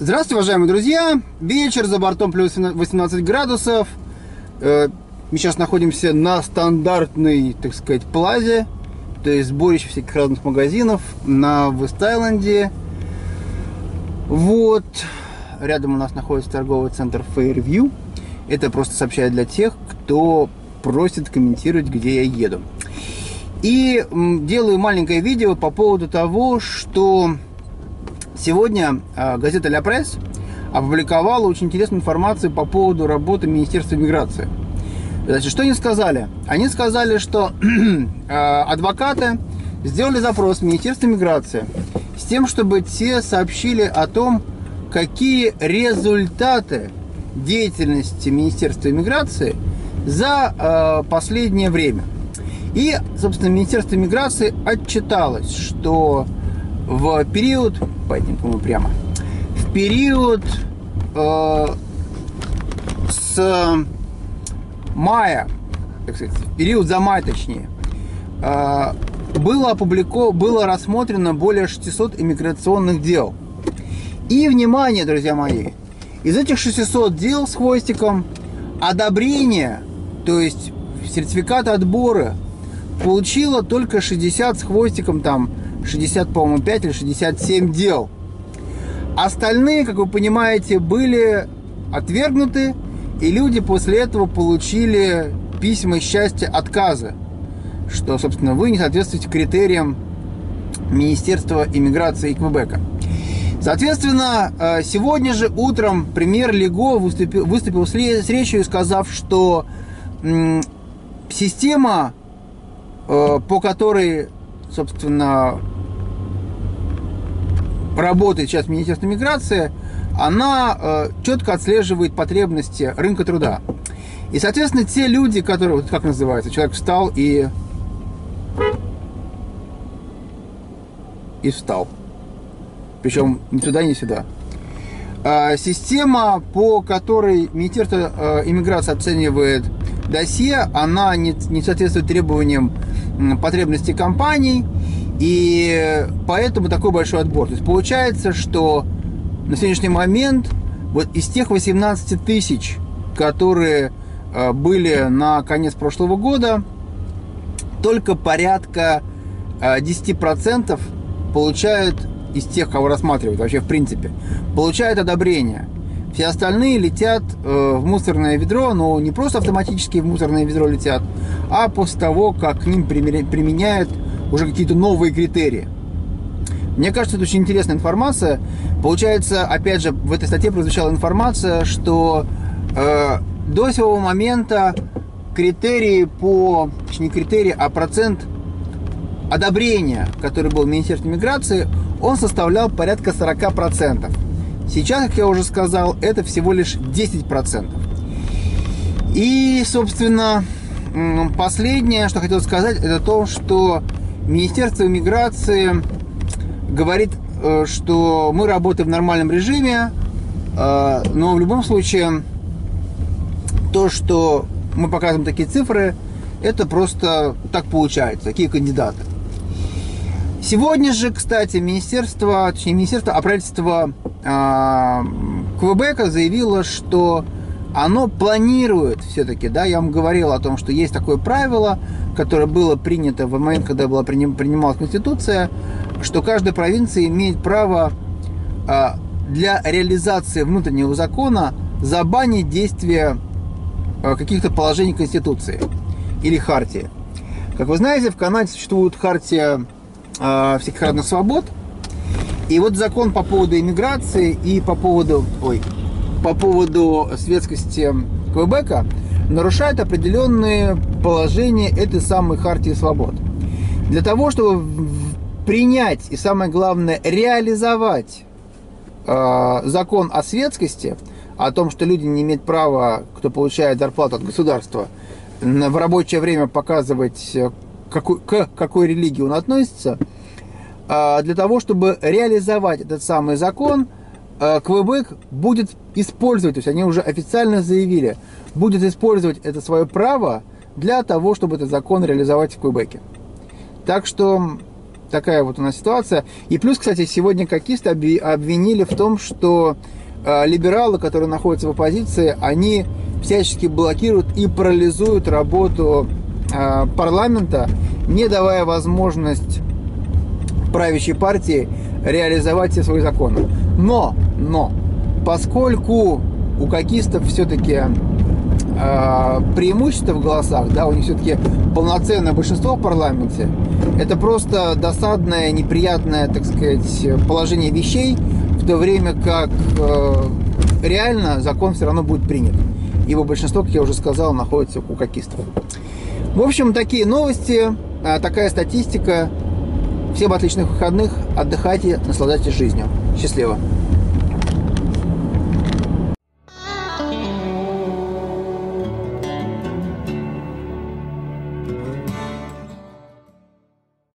Здравствуйте, уважаемые друзья! Вечер, за бортом плюс 18 градусов. Э, мы сейчас находимся на стандартной, так сказать, плазе, то есть сборище всяких разных магазинов на Вест-Айленде. Вот. Рядом у нас находится торговый центр Fairview. Это просто сообщаю для тех, кто просит комментировать, где я еду. И делаю маленькое видео по поводу того, что Сегодня а, газета «Ля Пресс» опубликовала очень интересную информацию по поводу работы Министерства миграции. Значит, что они сказали? Они сказали, что а, адвокаты сделали запрос в Министерство миграции с тем, чтобы те сообщили о том, какие результаты деятельности Министерства иммиграции за э, последнее время. И, собственно, Министерство миграции отчиталось, что в период, пойдем прямо, в период э, с мая, так сказать, в период за май точнее, э, было опубликовано, было рассмотрено более 600 иммиграционных дел. И, внимание, друзья мои, из этих 600 дел с хвостиком одобрение, то есть сертификат отбора, получило только 60 с хвостиком там 60, по-моему, 5 или 67 дел. Остальные, как вы понимаете, были отвергнуты, и люди после этого получили письма счастья отказа, что, собственно, вы не соответствуете критериям Министерства иммиграции Квебека. Соответственно, э, сегодня же утром премьер Лего выступил, выступил с речью, сказав, что система, э, по которой, собственно, работает сейчас Министерство миграции, она э, четко отслеживает потребности рынка труда. И, соответственно, те люди, которые, вот как называется, человек встал и и встал. Причем ни туда, ни сюда. А, система, по которой Министерство э, иммиграции оценивает досье, она не, соответствует требованиям потребностей компаний – и поэтому такой большой отбор. То есть получается, что на сегодняшний момент вот из тех 18 тысяч, которые э, были на конец прошлого года, только порядка 10% э, получают из тех, кого рассматривают вообще в принципе, получают одобрение. Все остальные летят э, в мусорное ведро, но не просто автоматически в мусорное ведро летят, а после того, как к ним применяют уже какие-то новые критерии. Мне кажется, это очень интересная информация. Получается, опять же, в этой статье прозвучала информация, что э, до сего момента критерии по, не критерии, а процент одобрения, который был в Министерстве миграции, он составлял порядка 40%. Сейчас, как я уже сказал, это всего лишь 10%. И, собственно, последнее, что хотел сказать, это то, что Министерство иммиграции говорит, э, что мы работаем в нормальном режиме, э, но в любом случае то, что мы показываем такие цифры, это просто так получается, такие кандидаты. Сегодня же, кстати, Министерство, точнее, Министерство, а правительство э, Квебека заявило, что оно планирует все-таки, да, я вам говорил о том, что есть такое правило, которое было принято в момент, когда была принималась Конституция, что каждая провинция имеет право а, для реализации внутреннего закона забанить действия а, каких-то положений Конституции или Хартии. Как вы знаете, в Канаде существует Хартия а, всяких разных свобод, и вот закон по поводу иммиграции и по поводу, ой, по поводу светскости Квебека нарушает определенные положения этой самой Хартии Свобод. Для того, чтобы принять и, самое главное, реализовать э, закон о светскости, о том, что люди не имеют права, кто получает зарплату от государства, в рабочее время показывать, э, какой, к какой религии он относится, э, для того, чтобы реализовать этот самый закон – Э, Квебек будет использовать, то есть они уже официально заявили, будет использовать это свое право для того, чтобы этот закон реализовать в Квебеке. Так что такая вот у нас ситуация. И плюс, кстати, сегодня какисты обвинили в том, что э, либералы, которые находятся в оппозиции, они всячески блокируют и парализуют работу парламента, не давая возможность правящей партии реализовать все свои законы. Но, но, поскольку у какистов все-таки э, преимущество в голосах, да, у них все-таки полноценное большинство в парламенте, это просто досадное, неприятное, так сказать, положение вещей, в то время как э, реально закон все равно будет принят. Его большинство, как я уже сказал, находится у какистов. В общем, такие новости, а, такая статистика. Всем отличных выходных, отдыхайте, наслаждайтесь жизнью. Счастливо!